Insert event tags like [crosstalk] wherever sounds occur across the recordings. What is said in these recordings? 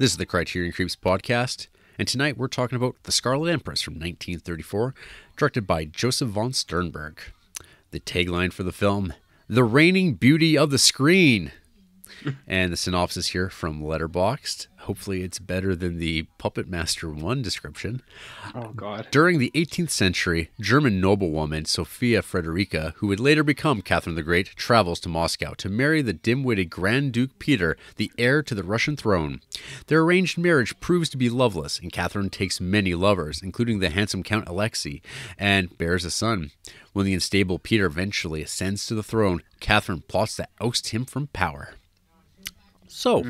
This is the Criterion Creeps podcast, and tonight we're talking about The Scarlet Empress from 1934, directed by Josef von Sternberg. The tagline for the film, The Reigning Beauty of the Screen. [laughs] and the synopsis here from Letterboxd. Hopefully, it's better than the Puppet Master 1 description. Oh, God. During the 18th century, German noblewoman Sophia Frederica, who would later become Catherine the Great, travels to Moscow to marry the dim witted Grand Duke Peter, the heir to the Russian throne. Their arranged marriage proves to be loveless, and Catherine takes many lovers, including the handsome Count Alexei, and bears a son. When the unstable Peter eventually ascends to the throne, Catherine plots to oust him from power. So,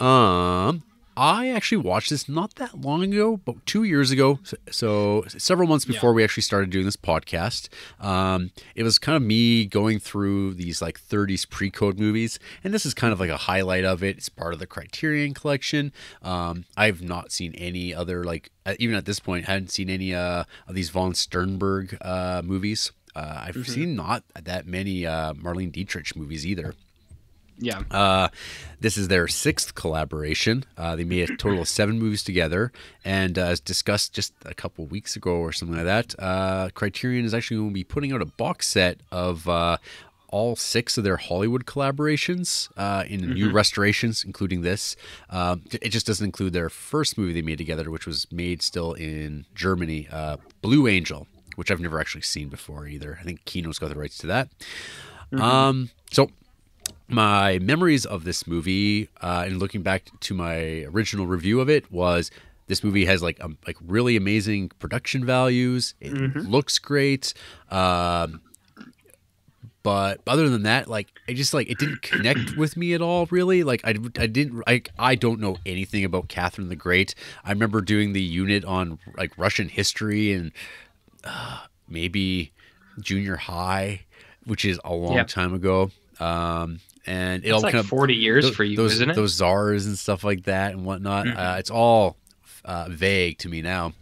um, I actually watched this not that long ago, about two years ago. So, so several months before we actually started doing this podcast. Um, it was kind of me going through these like 30s pre-code movies, and this is kind of like a highlight of it. It's part of the Criterion collection. Um, I've not seen any other like uh, even at this point, I hadn't seen any uh, of these von Sternberg uh, movies. Uh, I've seen not that many uh, Marlene Dietrich movies either. Yeah. Uh, this is their sixth collaboration. Uh, they made a total of seven movies together, and uh, as discussed just a couple weeks ago or something like that, uh, Criterion is actually going to be putting out a box set of uh, all six of their Hollywood collaborations uh, in new restorations, including this. Um, it just doesn't include their first movie they made together, which was made still in Germany, uh, Blue Angel, which I've never actually seen before either. I think Kino's got the rights to that. Um, so my memories of this movie uh, and looking back to my original review of it was this movie has like um, like really amazing production values. It looks great. Um, but other than that, like I just like it didn't connect with me at all. Really, like I, I didn't I I don't know anything about Catherine the Great. I remember doing the unit on like Russian history and uh, maybe junior high, which is a long Yep. time ago. Um, and it It's all like kind of 40 years tho- for you, those, isn't it? Those czars and stuff like that and whatnot. Mhm. Uh, it's all uh, vague to me now.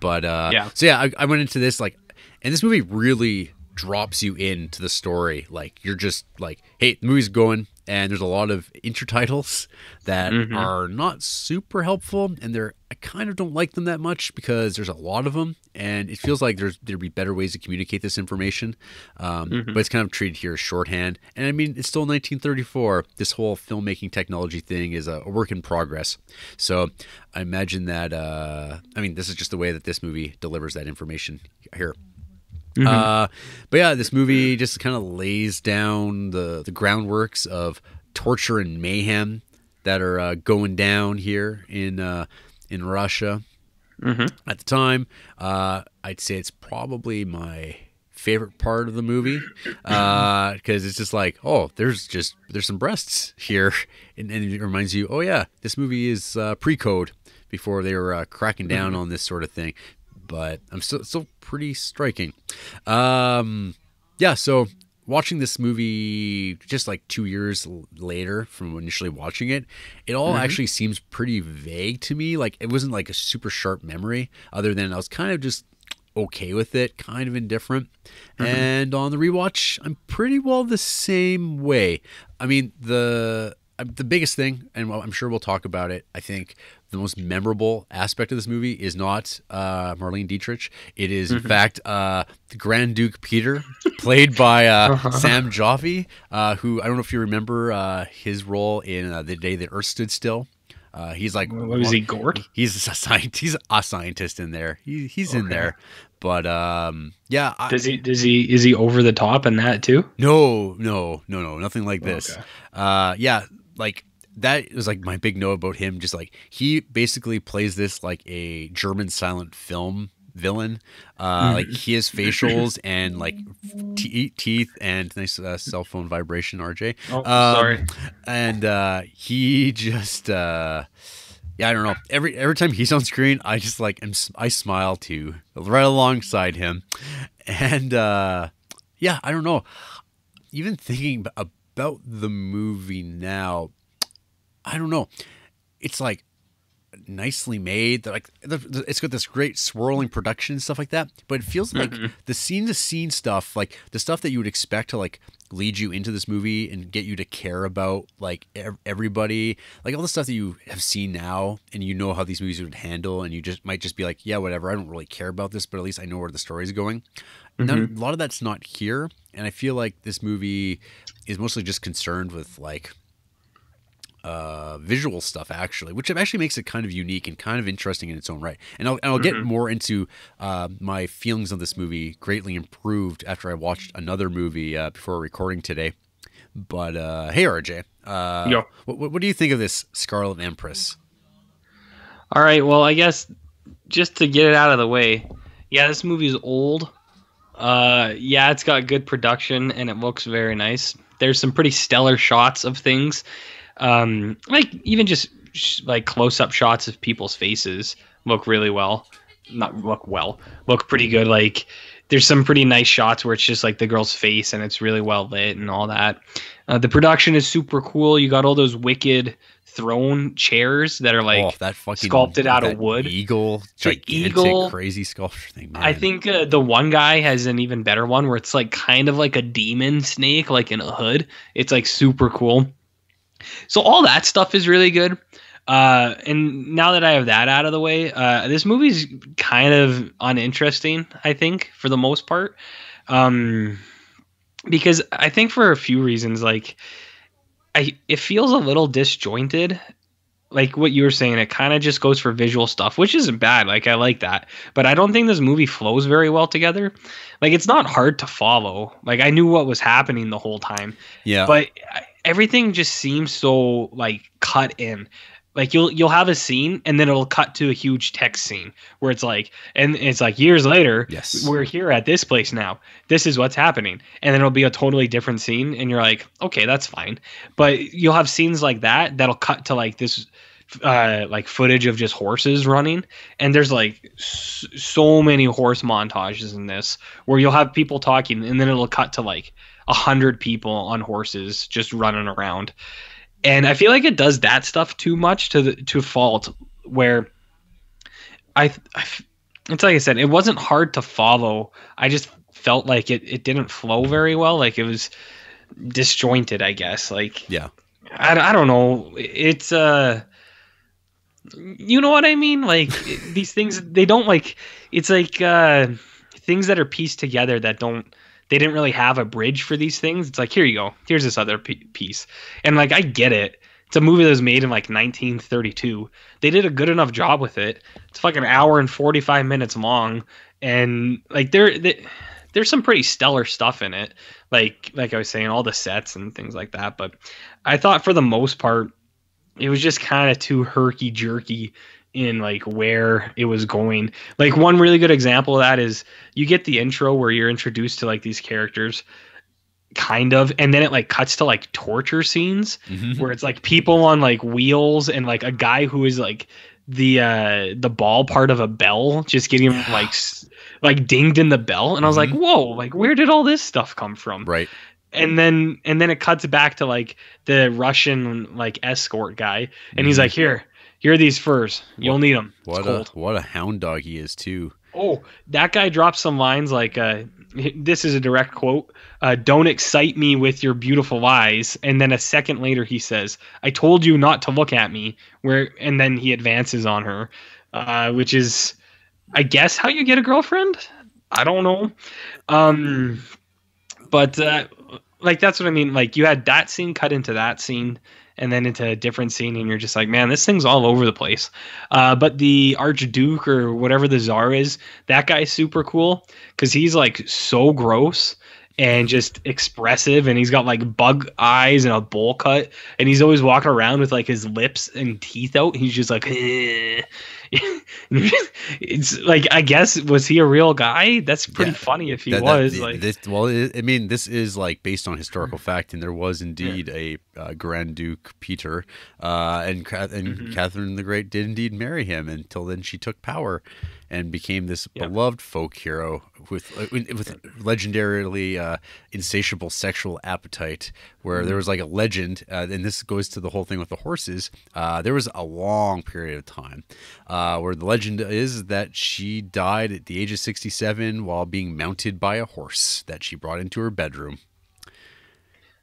But uh, Yeah. so yeah, I, I went into this like, and this movie really drops you into the story. Like you're just like, hey, the movie's going, and there's a lot of intertitles that Mhm. are not super helpful, and they're I kind of don't like them that much because there's a lot of them, and it feels like there's there'd be better ways to communicate this information. Um, Mhm. But it's kind of treated here as shorthand, and I mean it's still 1934. This whole filmmaking technology thing is a, a work in progress. So I imagine that. Uh, I mean, this is just the way that this movie delivers that information here. Mm-hmm. Uh, but yeah, this movie just kind of lays down the the groundworks of torture and mayhem that are uh, going down here in uh, in Russia Mhm. at the time. Uh, I'd say it's probably my favorite part of the movie [laughs] because it's just like, oh, there's just there's some breasts here, and, and it reminds you, oh yeah, this movie is uh, pre-code before they were uh, cracking down on this sort of thing. But I'm still still pretty striking. Um, yeah, so watching this movie just like two years later from initially watching it, it all actually seems pretty vague to me. Like it wasn't like a super sharp memory, other than I was kind of just okay with it, kind of indifferent. And on the rewatch, I'm pretty well the same way. I mean, the the biggest thing, and I'm sure we'll talk about it. I think the most memorable aspect of this movie is not uh, Marlene Dietrich. It is, in fact, uh, the Grand Duke Peter, played by uh, [laughs] [laughs] Sam Jaffe, uh, who I don't know if you remember uh, his role in uh, The Day That Earth Stood Still. Uh, he's like What was he, Gort? He's a scientist. He's a scientist in there. He, he's in there, but um, yeah. I, Does he? Does he? Is he over the top in that too? no, no, no, no, nothing like this. Okay. Uh, yeah, like that was like my big no about him. Just like he basically plays this like a German silent film villain. Uh, like his facials and like te- teeth and nice uh, cell phone vibration. RJ. Oh, Um, sorry. and uh, he just uh, yeah i don't know every every time he's on screen i just like am, i smile too right alongside him and uh, yeah i don't know even thinking ab- about the movie now i don't know. It's like nicely made. Like the, the, it's got this great swirling production and stuff like that. But it feels like mm-hmm. the scene to scene stuff, like the stuff that you would expect to like lead you into this movie and get you to care about like ev- everybody, like all the stuff that you have seen now, and you know how these movies would handle, and you just might just be like, yeah, whatever. I don't really care about this, but at least I know where the story's going. None, mm-hmm. a lot of that's not here, and I feel like this movie is mostly just concerned with like uh, visual stuff actually, which actually makes it kind of unique and kind of interesting in its own right. And I'll, and I'll get more into uh, my feelings on this movie greatly improved after I watched another movie uh, before recording today. But uh, hey, RJ, uh, Yo. what, what, what do you think of this Scarlet Empress? All right. Well, I guess just to get it out of the way, yeah, this movie is old. Uh, yeah, it's got good production and it looks very nice. There's some pretty stellar shots of things, um, like even just sh- like close-up shots of people's faces look really well. Not look well, look pretty good. Like there's some pretty nice shots where it's just like the girl's face and it's really well lit and all that. Uh, the production is super cool. You got all those wicked throne chairs that are like oh, that fucking sculpted out of wood. eagle, gigantic, eagle- crazy sculpture thing. Man. I think uh, the one guy has an even better one where it's like kind of like a demon snake, like in a hood. It's like super cool. So all that stuff is really good. Uh, and now that I have that out of the way, uh, this movie's kind of uninteresting. I think for the most part, um, because I think for a few reasons, like I it feels a little disjointed. Like what you were saying, it kind of just goes for visual stuff, which isn't bad. Like I like that, but I don't think this movie flows very well together. Like it's not hard to follow. Like I knew what was happening the whole time, yeah, but I- everything just seems so like cut in. Like you'll you'll have a scene and then it'll cut to a huge text scene where it's like and it's like years later Yes. we're here at this place now. This is what's happening. And then it'll be a totally different scene and you're like okay that's fine. But you'll have scenes like that that'll cut to like this uh like footage of just horses running. And there's like s- so many horse montages in this where you'll have people talking and then it'll cut to like a hundred people on horses just running around. And I feel like it does that stuff too much to the to fault where I, I it's like I said it wasn't hard to follow. I just felt like it it didn't flow very well. Like it was disjointed I guess. Like yeah, I, I don't know. It's uh you know what I mean like these things they don't like it's like uh things that are pieced together that don't they didn't really have a bridge for these things. It's like here you go, here's this other piece, and like I get it. It's a movie that was made in like 1932. They did a good enough job with it. It's fucking an hour and 45 minutes long, and like there there's some pretty stellar stuff in it. Like like I was saying, all the sets and things like that. But I thought for the most part, it was just kind of too herky jerky in like where it was going. Like one really good example of that is you get the intro where you're introduced to like these characters kind of and then it like cuts to like torture scenes Mhm. where it's like people on like wheels and like a guy who is like the uh the ball part of a bell just getting like like dinged in the bell and I was like whoa like where did all this stuff come from right. And then and then it cuts back to like the Russian like escort guy, and he's Mhm. like, "Here, here are these furs. You'll need them. It's What a cold." what a hound dog he is too. Oh, that guy drops some lines like, uh, "This is a direct quote. Uh, Don't excite me with your beautiful eyes." And then a second later, he says, "I told you not to look at me." Where and then he advances on her, uh, which is, I guess, how you get a girlfriend. I don't know. Um, but uh, like that's what I mean. Like you had that scene cut into that scene, and then into a different scene, and you're just like, man, this thing's all over the place. Uh, but the Archduke or whatever the czar is, that guy's super cool because he's like so gross and just expressive, and he's got like bug eyes and a bowl cut, and he's always walking around with like his lips and teeth out. He's just like. [laughs] it's like I guess was he a real guy? That's pretty Yeah, funny if he That- that- was th- like this, well, I mean, this is like based on historical fact, and there was indeed a uh, Grand Duke Peter, uh, and and Mhm. Catherine the Great did indeed marry him. Until then, she took power, and became this Yeah. beloved folk hero with uh, with legendarily uh, insatiable sexual appetite. Where Mm-hmm. there was like a legend, uh, and this goes to the whole thing with the horses. Uh, there was a long period of time uh, where the legend is that she died at the age of 67 while being mounted by a horse that she brought into her bedroom.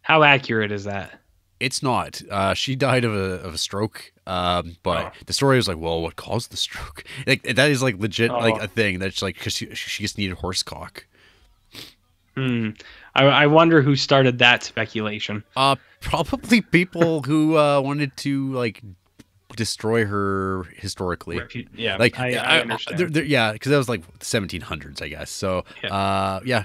How accurate is that? It's not. Uh, she died of a of a stroke. Um, but Oh. the story was like, well, what caused the stroke? [laughs] Like that is like legit, like Oh. a thing that's like because she, she just needed horse cock. Hmm. I, I wonder who started that speculation. Uh, probably people who uh, wanted to like destroy her historically. Repu- yeah, Like, I, I, I there- there- yeah, because that was like 1700s, I guess. So, Yeah. uh, yeah,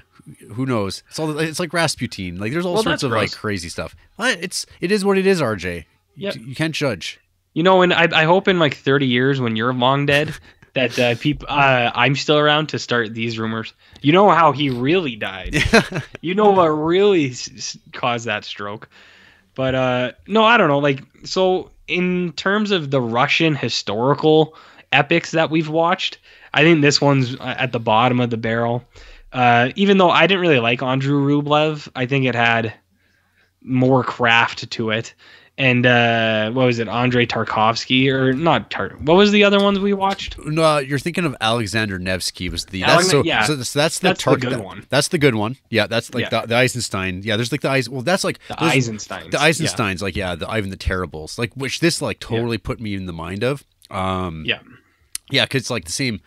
who knows? It's all it's like Rasputin. Like, there's all Well, sorts of like crazy stuff. It's it is what it is, RJ. You- Yep. you can't judge. You know, and I, I hope in like 30 years when you're long dead, that uh, people uh, I'm still around to start these rumors. You know how he really died. [laughs] you know what really s- caused that stroke. But uh, no, I don't know. Like, so in terms of the Russian historical epics that we've watched, I think this one's uh, at the bottom of the barrel. Uh, even though I didn't really like Andrew Rublev, I think it had more craft to it. And uh, what was it, Andrei Tarkovsky or not? Tar- what was the other ones we watched? No, you're thinking of Alexander Nevsky was the Alexan- that's so, yeah. so, so that's the That's the good that- one. That's the good one. Yeah, that's like Yeah. the, the Eisenstein. Yeah, there's like the Eis. Well, that's like The Eisensteins. The Eisensteins, like yeah, the Ivan the Terribles, like which this like totally put me in the mind of. Um, Yeah. yeah, because it's like the same.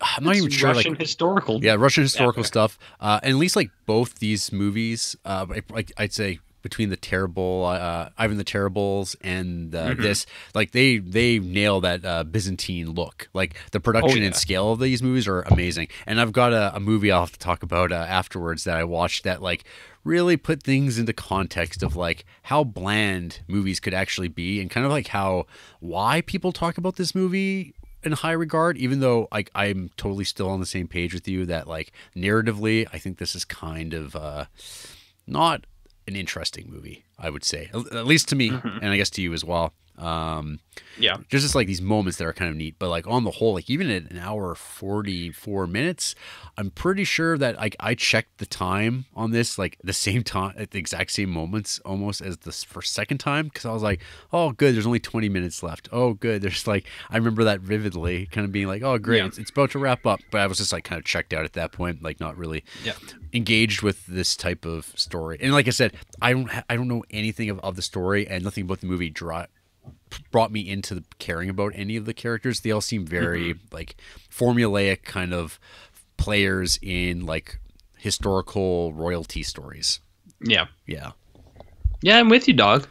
I'm not It's even sure. Russian Like historical. yeah, Russian historical Epic. stuff. Uh, and at least like both these movies, uh, like I'd say between the terrible uh, Ivan the Terribles and uh, Mm-hmm. this, like they they nail that uh, Byzantine look. Like the production Oh, yeah. and scale of these movies are amazing. And I've got a, a movie I'll have to talk about uh, afterwards that I watched that like really put things into context of like how bland movies could actually be and kind of like how why people talk about this movie in high regard even though like i'm totally still on the same page with you that like narratively i think this is kind of uh not an interesting movie i would say at least to me mm-hmm. and i guess to you as well um Yeah. there's just like these moments that are kind of neat but like on the whole like even at an hour 44 minutes i'm pretty sure that like i checked the time on this like the same time at the exact same moments almost as the first second time because i was like oh good there's only 20 minutes left oh good [laughs] there's like i remember that vividly kind of being like oh great Yeah. it's, it's about to wrap up but i was just like kind of checked out at that point like not really Yeah. engaged with this type of story and like i said i don't ha- i don't know anything of, of the story and nothing about the movie draw brought me into the, caring about any of the characters. They all seem very like formulaic kind of players in like historical royalty stories. Yeah. Yeah. Yeah, I'm with you, dog.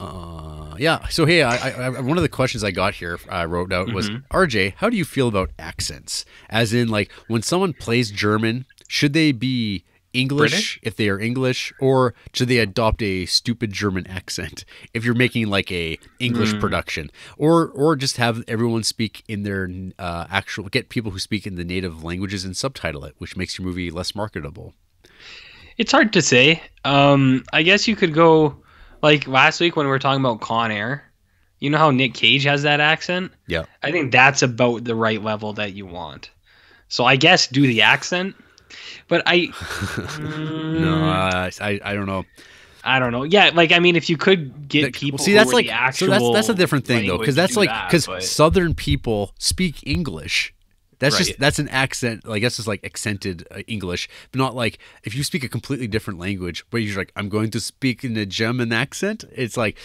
Uh, yeah. So hey, I, I, I, one of the questions I got here, I wrote out was RJ. How do you feel about accents? As in, like when someone plays German, should they be English British? if they are English, or should they adopt a stupid German accent [laughs] if you're making like a English production, or or just have everyone speak in their uh, actual get people who speak in the native languages and subtitle it, which makes your movie less marketable. It's hard to say. Um, I guess you could go like last week when we were talking about Con Air. You know how Nick Cage has that accent? Yeah. I think that's about the right level that you want. So I guess do the accent. But I [laughs] Mm, No, uh, I I don't know. I don't know. Yeah, like I mean if you could get That- people well, see that's like so that's that's a different thing though because that's like that, because but- southern people speak english that's just that's an accent like that's just like accented uh, english but not like if you speak a completely different language but you're like i'm going to speak in a german accent it's like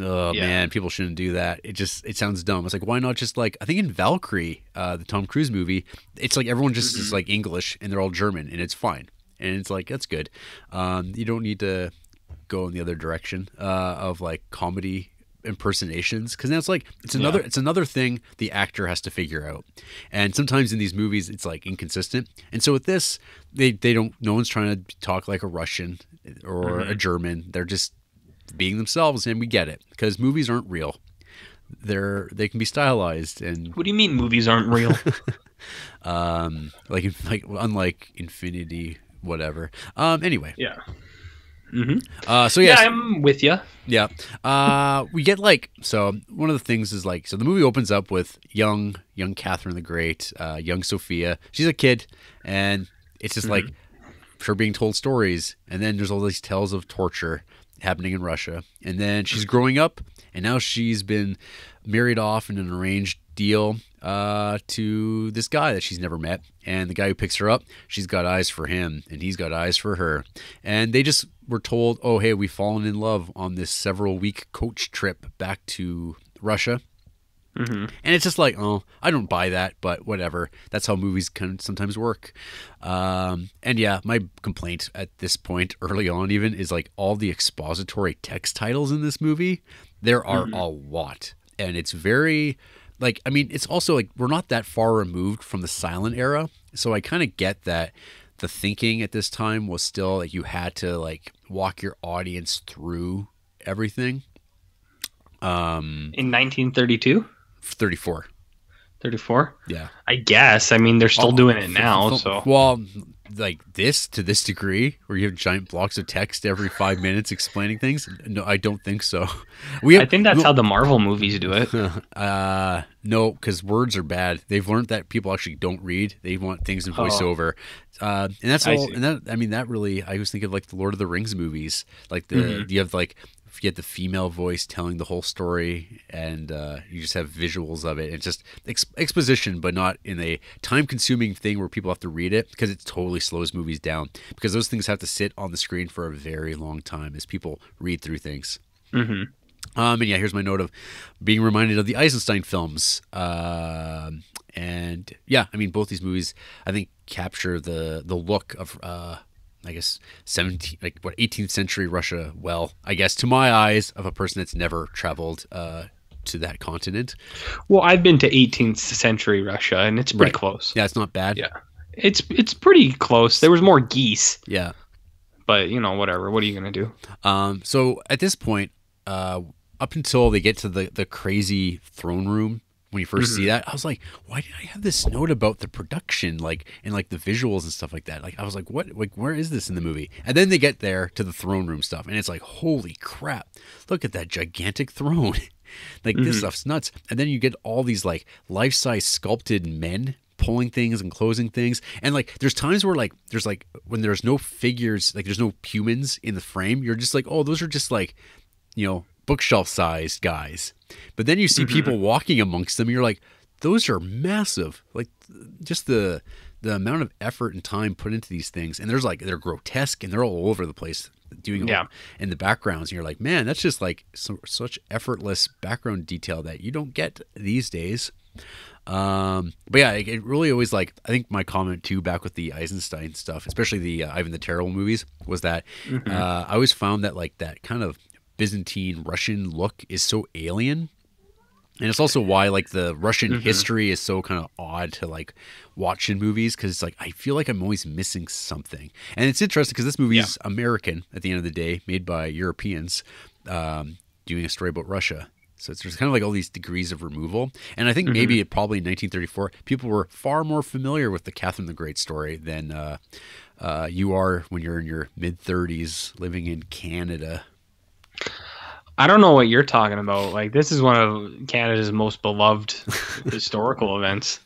oh Yeah. man people shouldn't do that. It just it sounds dumb. It's like why not just like i think in valkyrie uh, the tom cruise movie it's like everyone just Mm-hmm. is like english and they're all german and it's fine. And it's like that's good. Um, you don't need to go in the other direction uh, of like comedy impersonations because then it's like it's another it's another thing the actor has to figure out. And sometimes in these movies it's like inconsistent. And so with this they they don't no one's trying to talk like a russian or a german. They're just being themselves and we get it because movies aren't real. They're they can be stylized and What do you mean movies aren't real? [laughs] um like like unlike infinity whatever. Um anyway. Yeah. Hmm Uh, so Yeah, yes, I'm with you. Yeah. Uh, we get like so one of the things is like so the movie opens up with young young Catherine the Great, uh, young Sophia. She's a kid, and it's just like her being told stories, and then there's all these tales of torture happening in Russia, and then she's growing up, and now she's been married off in an arranged deal uh, to this guy that she's never met, and the guy who picks her up, she's got eyes for him, and he's got eyes for her, and they just were told, oh hey, we've fallen in love on this several week coach trip back to Russia. hmm And it's just like, oh, I don't buy that, but whatever. That's how movies can sometimes work. Um, and yeah, my complaint at this point, early on even, is like all the expository text titles in this movie. There are a lot. And it's very, like, I mean, it's also like we're not that far removed from the silent era. So I kind of get that the thinking at this time was still like you had to like walk your audience through everything. Um, In 1932, 34. 34. Yeah. I guess. I mean, they're still doing it now. So well, like this to this degree, where you have giant blocks of text every five minutes explaining things. No, I don't think so. [laughs] We, I think that's how the Marvel movies do it. [laughs] Uh, no, because words are bad. They've learned that people actually don't read. They want things in voiceover, uh, and that's Oh. All. And that, I mean, that really, I always think of like the Lord of the Rings movies. Like the Mm-hmm. you have like you get the female voice telling the whole story, and uh, you just have visuals of it. It's just ex- exposition, but not in a time-consuming thing where people have to read it because it totally slows movies down. Because those things have to sit on the screen for a very long time as people read through things. hmm Um, and yeah, here's my note of being reminded of the Eisenstein films. Um and yeah, I mean, both these movies, I think, capture the the look of, uh, I guess, 17, like what, 18th century Russia. Well, I guess to my eyes, of a person that's never traveled uh, to that continent. Well, I've been to 18th century Russia, and it's pretty Right. close. Yeah, it's not bad. Yeah. It's it's pretty close. There was more geese, Yeah. but you know, whatever. What are you gonna do? Um, so at this point, uh, up until they get to the, the crazy throne room, when you 1st see mm-hmm. that, I was like, why did I have this note about the production, like and like the visuals and stuff like that? Like I was like, what? Like where is this in the movie? And then they get there to the throne room stuff, and it's like, holy crap! Look at that gigantic throne. [laughs] like this mm-hmm. stuff's nuts. And then you get all these like life size sculpted men pulling things and closing things and like there's times where like there's like when there's no figures like there's no humans in the frame you're just like oh those are just like you know bookshelf sized guys. But then you see people walking amongst them you're like those are massive. Like just the the amount of effort and time put into these things. And there's like they're grotesque and they're all over the place doing Yeah. in the backgrounds. And you're like man that's just like so, such effortless background detail that you don't get these days. Um, but yeah, it, it really always like I think my comment too back with the Eisenstein stuff, especially the uh, Ivan the Terrible movies, was that uh, I always found that like that kind of Byzantine Russian look is so alien, and it's also why like the Russian history is so kind of odd to like watch in movies because it's like I feel like I'm always missing something, and it's interesting because this movie is American at the end of the day, made by Europeans, um, doing a story about Russia. So it's there's kind of like all these degrees of removal, and I think maybe probably in 1934 people were far more familiar with the Catherine the Great story than uh, uh, you are when you're in your mid 30s living in Canada. I don't know what you're talking about. Like this is one of Canada's most beloved [laughs] historical events.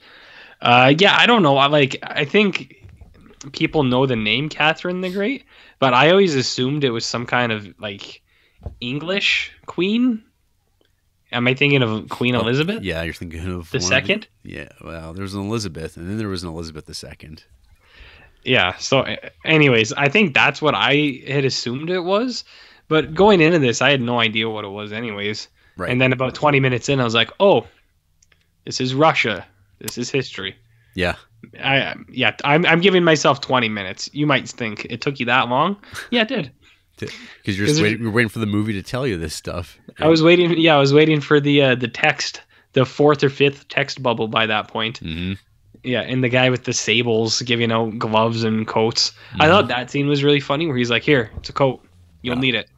Uh, yeah, I don't know. I like. I think people know the name Catherine the Great, but I always assumed it was some kind of like English queen. Am I thinking of Queen Elizabeth? Yeah, you're thinking of The of second? yeah, well, there was an Elizabeth, and then there was an Elizabeth the second. Yeah. So, anyways, I think that's what I had assumed it was. But going into this, I had no idea what it was, anyways. Right. And then about 20 minutes in, I was like, oh, this is Russia. This is history. Yeah, I yeah, I'm I'm giving myself 20 minutes. You might think it took you that long. Yeah, it did. because you're just it- waiting, you're waiting for the movie to tell you this stuff. I was waiting. Yeah, I was waiting for the uh, the text, the fourth or fifth text bubble by that point. hmm Yeah, and the guy with the sables giving out gloves and coats. I thought that scene was really funny where he's like, "Here, it's a coat. You'll Yeah. need it.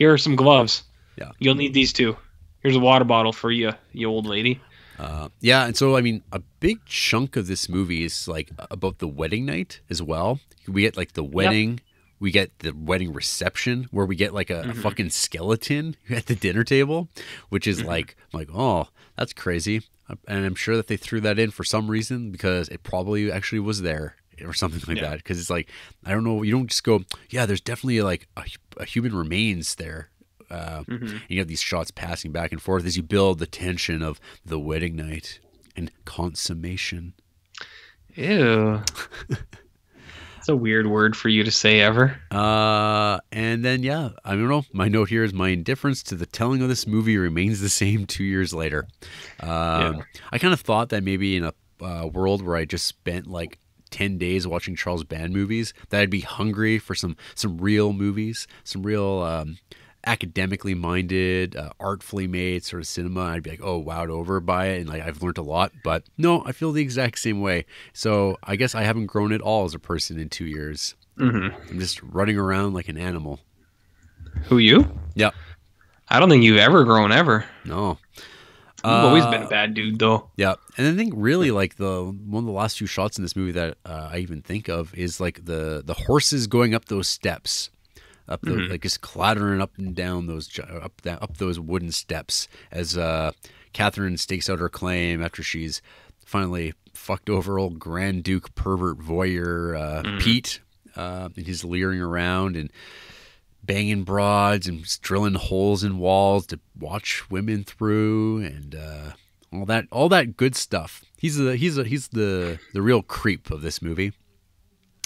Here are some gloves. Yeah. You'll need these too. Here's a water bottle for you, you old lady." Uh, yeah, and so I mean, a big chunk of this movie is like about the wedding night as well. We get like the wedding yep. we get the wedding reception where we get like a, a mm-hmm. fucking skeleton [laughs] at the dinner table, which is mm-hmm. like like oh that's crazy, uh, and I'm sure that they threw that in for some reason because it probably actually was there or something like Yeah. that because it's like I don't know you don't just go yeah there's definitely like a, a human remains there. Uh, and you have these shots passing back and forth as you build the tension of the wedding night and consummation. Ew. It's a weird word for you to say ever. Uh, and then yeah, I don't know. My note here is my indifference to the telling of this movie remains the same two years later. Um, Yeah. I kind of thought that maybe in a uh, world where I just spent like ten days watching Charles Band movies, that I'd be hungry for some some real movies, some real um, academically minded, uh, artfully made sort of cinema. I'd be like, oh, wowed over by it, and like I've learned a lot. But no, I feel the exact same way. So I guess I haven't grown at all as a person in two years. hmm I'm just running around like an animal. Who you? Yep. I don't think you've ever grown ever. No. You've always been Uh, a bad dude, though. Yeah, and I think really like the one of the last few shots in this movie that uh, I even think of is like the the horses going up those steps, up the like just clattering up and down those up that up those wooden steps as uh, Catherine stakes out her claim after she's finally fucked over old Grand Duke pervert voyeur uh, Pete, uh, and he's leering around and banging broads and drilling holes in walls to watch women through and uh, all that all that good stuff. He's the he's a, he's the the real creep of this movie.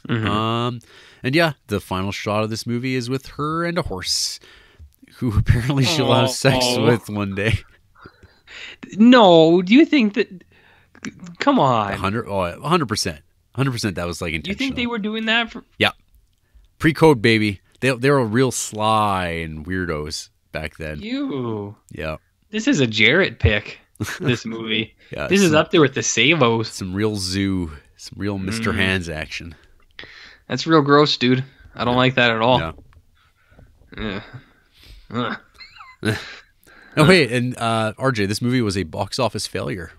Mhm. Um, and yeah, the final shot of this movie is with her and a horse, who [laughs] apparently she'll have sex Aw. with one day. No, do you think that? Come on. hundred oh, hundred percent, hundred percent. That was like Do you think they were doing that for? Yeah, pre-code baby? They they were real sly and weirdos back then. You. Yeah, This is a Jarrett pick. This [laughs] movie. yeah. this is some, up there with the Savos. some real zoo, some real Mister Mm. Hands action. That's real gross, dude. I don't like that at all. Yeah. [laughs] Oh wait, and uh, RJ, this movie was a box office failure.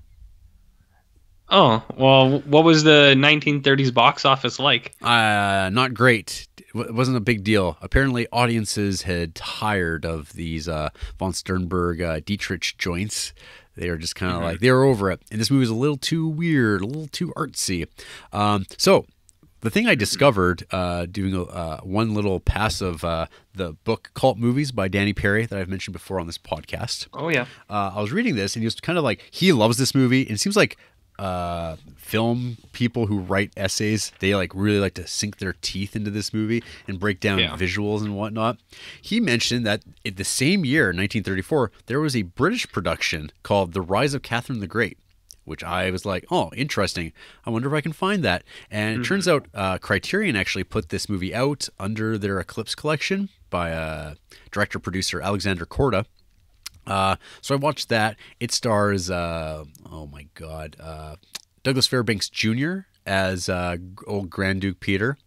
Oh well, what was the 1930s box office like? Uh, not great. It wasn't a big deal. Apparently, audiences had tired of these uh, von Sternberg uh, Dietrich joints. They were just kind of like they were over it, and this movie was a little too weird, a little too artsy. Um, so. The thing I discovered uh, doing a, uh, one little pass of uh, the book Cult Movies by Danny Peary that I've mentioned before on this podcast Oh yeah. uh, I was reading this and he was kind of like he loves this movie and it seems like uh, film people who write essays they like really like to sink their teeth into this movie and break down Yeah. visuals and whatnot. He mentioned that in the same year, 1934, there was a British production called The Rise of Catherine the Great. Which I was like, oh, interesting. I wonder if I can find that. And it turns out uh, Criterion actually put this movie out under their Eclipse collection by uh, director producer Alexander Korda. Uh, so I watched that. It stars, uh, oh my God, uh, Douglas Fairbanks Jr. as uh, old Grand Duke Peter.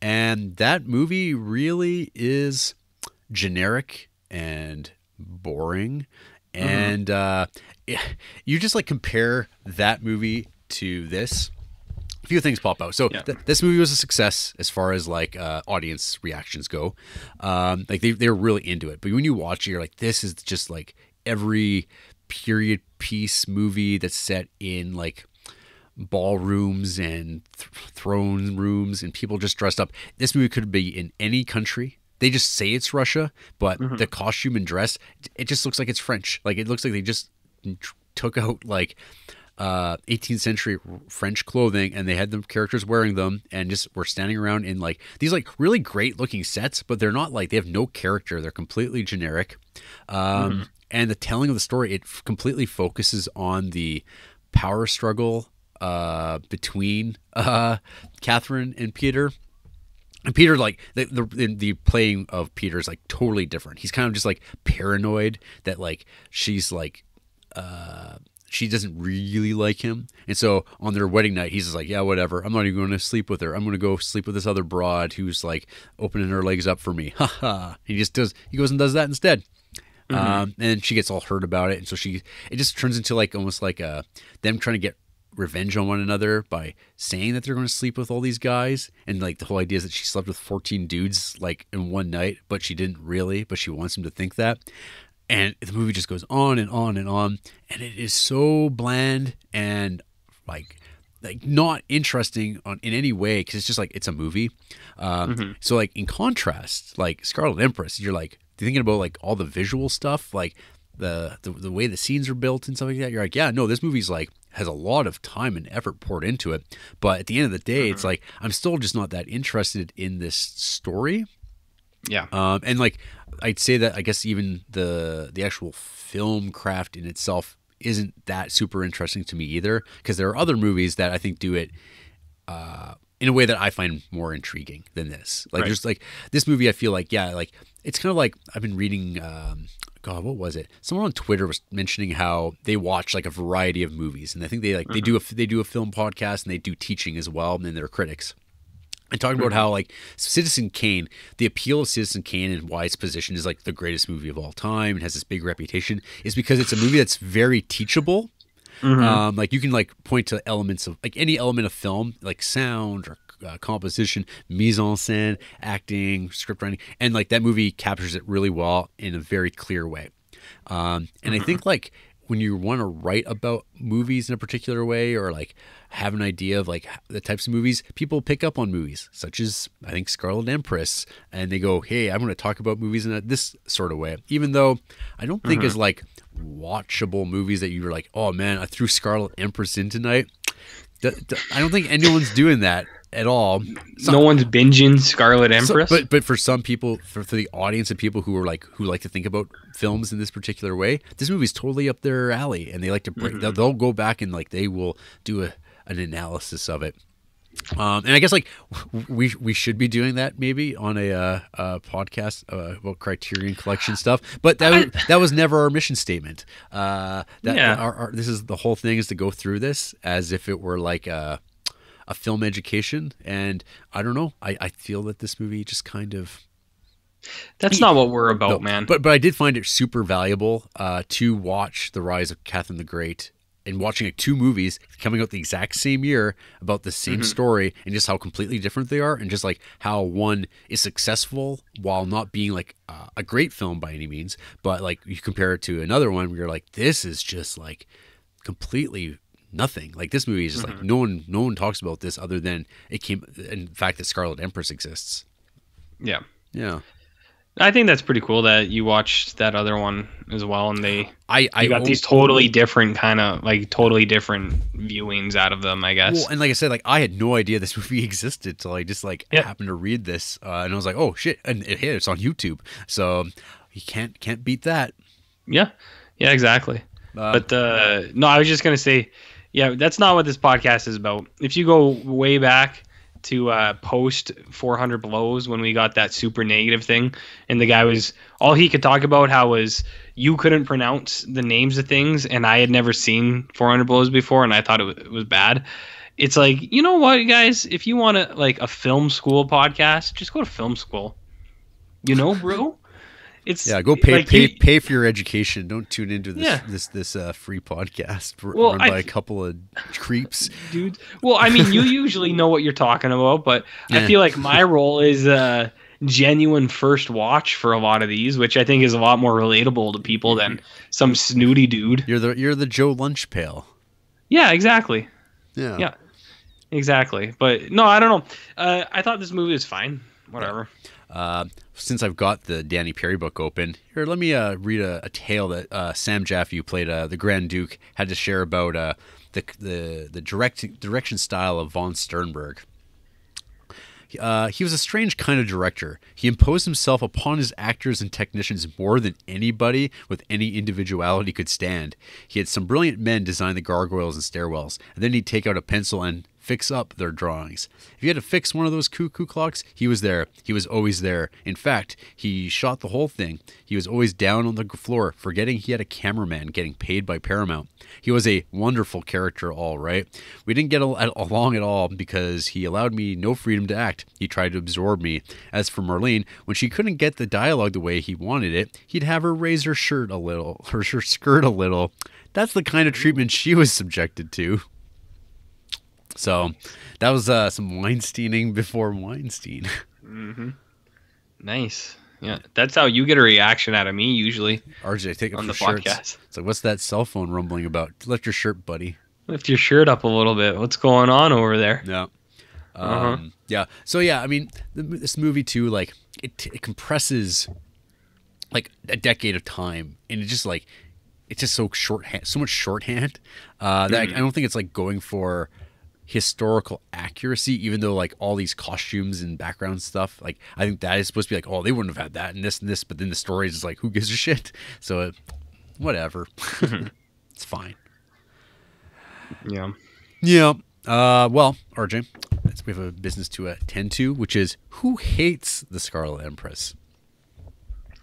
And that movie really is generic and boring. And uh, you just like compare that movie to this. Few things pop out. So Yeah. th- this movie was a success as far as like uh, audience reactions go. Um, like they they were really into it. But when you watch it, you're like, this is just like every period piece movie that's set in like ballrooms and th- throne rooms and people just dressed up. This movie could be in any country. They just say it's Russia, but the costume and dress, it just looks like it's French. Like it looks like they just took out like uh 18th century French clothing and they had the characters wearing them and just were standing around in like these like really great looking sets, but they're not like they have no character. They're completely generic. Um and the telling of the story it f- completely focuses on the power struggle uh between [laughs] uh Catherine and Peter. And Peter, like the, the the playing of Peter is like totally different. He's kind of just like paranoid that like she's like uh she doesn't really like him. And so on their wedding night, he's just like, yeah, whatever. I'm not even going to sleep with her. I'm going to go sleep with this other broad who's like opening her legs up for me. [laughs] Ha ha. He just does. He goes and does that instead. Um, and she gets all hurt about it, and so she it just turns into like almost like uh them trying to get revenge on one another by saying that they're going to sleep with all these guys and like the whole idea is that she slept with 14 dudes like in one night but she didn't really but she wants him to think that and the movie just goes on and on and on and it is so bland and like like not interesting on in any way because it's just like it's a movie um, Mm-hmm. so like in contrast like scarlet empress you're like thinking about like all the visual stuff like the, the the way the scenes are built and stuff like that you're like yeah no this movie's like has a lot of time and effort poured into it but at the end of the day Mm-hmm. it's like i'm still just not that interested in this story Yeah. um, and like I'd say that I guess even the the actual film craft in itself isn't that super interesting to me either because there are other movies that I think do it uh, in a way that I find more intriguing than this. Like Right. there's like this movie I feel like yeah like it's kind of like I've been reading um, God what was it someone on Twitter was mentioning how they watch like a variety of movies and I think they like they do a they do a film podcast and they do teaching as well and then they're critics and talking about how like Citizen Kane, the appeal of Citizen Kane and why its position is like the greatest movie of all time and has this big reputation is because it's a movie that's very teachable. Um, like you can like point to elements of like any element of film, like sound or uh, composition, mise en scène, acting, script writing, and like that movie captures it really well in a very clear way. Um, and I think like when you want to write about movies in a particular way or like have an idea of like the types of movies people pick up on movies such as i think scarlet empress and they go hey i'm going to talk about movies in a, this sort of way. Even though i don't think as mm-hmm. like watchable movies that you're like oh man i threw scarlet empress in tonight. I don't think anyone's doing that at all Some- no one's binging Scarlet so- Empress. but but for some people, for, for the audience of people who are like who like to think about films in this particular way, this movie's totally up their alley, and they like to break. They'll, they'll go back and like they will do a an analysis of it. Um, and I guess like we we should be doing that maybe on a, uh, uh podcast uh, about Criterion Collection stuff, but that was, that was never our mission statement. Uh, that Yeah. our, our, this is the whole thing is to go through this as if it were like a a film education, and I don't know. I, I feel that this movie just kind of That's not what we're about, no, man. But but I did find it super valuable uh, to watch the rise of Catherine the Great and watching like two movies coming out the exact same year about the Mm-hmm. same story and just how completely different they are and just like how one is successful while not being like uh, a great film by any means but like you compare it to another one where you're like this is just like completely nothing like this movie is just Mm-hmm. like no one no one talks about this other than it came in fact that Scarlet Empress exists yeah. yeah I think that's pretty cool that you watched that other one as well, and they I I got these totally different kind of like totally different viewings out of them. I guess. Well, and like I said, like I had no idea this [laughs] movie existed till I just like Yeah. happened to read this, uh, and I was like, oh shit, and it hit. It's on YouTube, so you can't can't beat that. yeah. Yeah. Exactly. Uh, But uh, no, I was just gonna say, yeah, that's not what this podcast is about. If you go way back to uh, post 400 blows when we got that super negative thing, and the guy was all he could talk about how was you couldn't pronounce the names of things, and I had never seen 400 blows before, and I thought it was, it was bad. It's like you know what, guys, if you want to like a film school podcast, just go to film school. You know, bro. It's yeah, go pay like, pay you- pay for your education. Don't tune into this Yeah. this this uh, free podcast Well, run I by a couple of creeps. dude. Well, I mean, you usually know what you're talking about, but I feel like my role is a genuine first watch for a lot of these, which I think is a lot more relatable to people than some snooty dude. You're the you're the Joe Lunch Pail. Yeah, exactly, Yeah. Yeah. exactly. But no, I don't know. Uh, I thought this movie was fine. Whatever. Uh, since I've got the Danny Peary book open, here let me uh, read a, a tale that uh, Sam Jaffe, who played uh, the Grand Duke, had to share about uh, the the the direct direction style of von Sternberg. Uh, he was a strange kind of director. He imposed himself upon his actors and technicians more than anybody with any individuality could stand. He had some brilliant men design the gargoyles and stairwells, and then he'd take out a pencil and fix up their drawings. If you had to fix one of those cuckoo clocks, he was there. He was always there. In fact, he shot the whole thing. He was always down on the floor, forgetting he had a cameraman getting paid by Paramount. He was a wonderful character, all right. We didn't get along at all because he allowed me no freedom to act. He tried to absorb me. As for Marlene, when she couldn't get the dialogue the way he wanted it, he'd have her raise her shirt a little, [laughs] her, her skirt a little. That's the kind of treatment she was subjected to. So that was uh, some Weinsteining before Weinstein. [laughs] Mm-hmm. Nice. Yeah, that's how you get a reaction out of me usually RJ, take on the shirts. podcast. It's like, what's that cell phone rumbling about? Lift your shirt, buddy. Lift your shirt up a little bit. What's going on over there? Yeah. Uh-huh. Um, Yeah. So yeah, I mean, th- this movie too, like it, it compresses like a decade of time, and it just like it's just so shorthand, so much shorthand uh, that I don't think it's like going for historical accuracy, even though like all these costumes and background stuff, like I think that is supposed to be like, oh, they wouldn't have had that and this and this, but then the story is like, who gives a shit? [laughs] So, it, whatever, [laughs] [laughs] it's fine. Yeah. Yeah. Uh, well, RJ, we have a business to attend to, which is who hates the Scarlet Empress?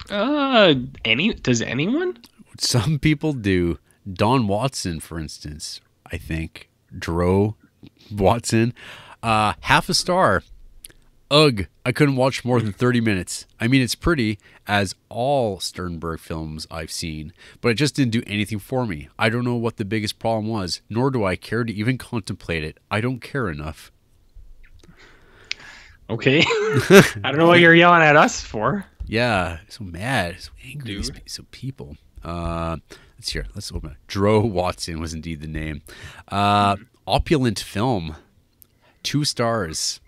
Uh, any does anyone? Some people do. Don Watson, for instance, I think. Dro Watson. Uh, half a star. Ugh, I couldn't watch more than 30 minutes. I mean, it's pretty, as all Sternberg films I've seen, but it just didn't do anything for me. I don't know what the biggest problem was, nor do I care to even contemplate it. I don't care enough. Okay. [laughs] [laughs] I don't know what you're yelling at us for. Yeah, so mad, so angry, Dude. so people. Uh, let's hear. Let's open. it. Dro Watson was indeed the name. Uh, opulent film, two stars.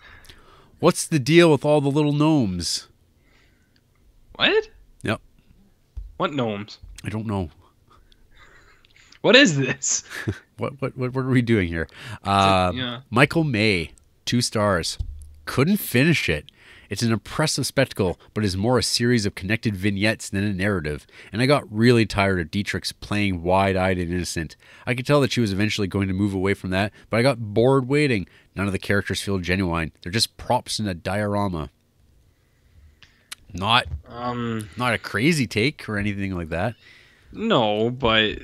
What's the deal with all the little gnomes? What? Yep, What gnomes? I don't know. What is this? [laughs] What what what, what are we doing here? Uh, yeah. Michael May, two stars. Couldn't finish it. It's an impressive spectacle, but is more a series of connected vignettes than a narrative. And I got really tired of Dietrich's playing wide eyed and innocent. I could tell that she was eventually going to move away from that, but I got bored waiting. None of the characters feel genuine. They're just props in a diorama. Not Um, not a crazy take or anything like that. no, but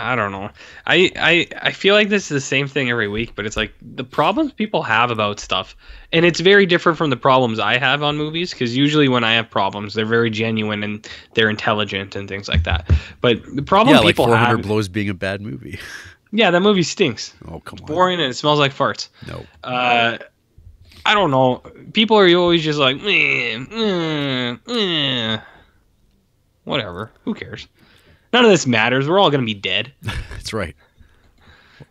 I- don't know. I, I I feel like this is the same thing every week, but it's like the problems people have about stuff, and it's very different from the problems I have on movies. Because usually when I have problems, they're very genuine and they're intelligent and things like that. But the problem yeah, like 400 have, Blows being a bad movie. [laughs] yeah, that movie stinks, Oh, come on. boring, and it smells like farts. No. Uh, I don't know. People are always just like, meh, meh, meh. whatever. Who cares? None of this matters. We're all gonna be dead. [laughs] That's right.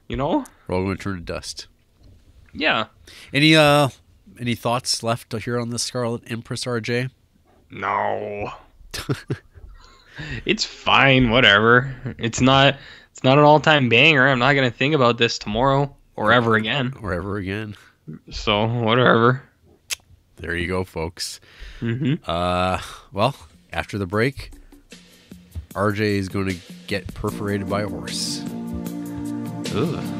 You know? We're all going to turn to dust. Yeah. Any uh any thoughts left here on the Scarlet Empress RJ? No. it's fine. Whatever. It's not. It's not an all-time banger. I'm not gonna think about this tomorrow or ever again. Or ever again? So whatever. There you go, folks. hmm Uh well, after the break, RJ is going to get perforated by a horse. Ugh.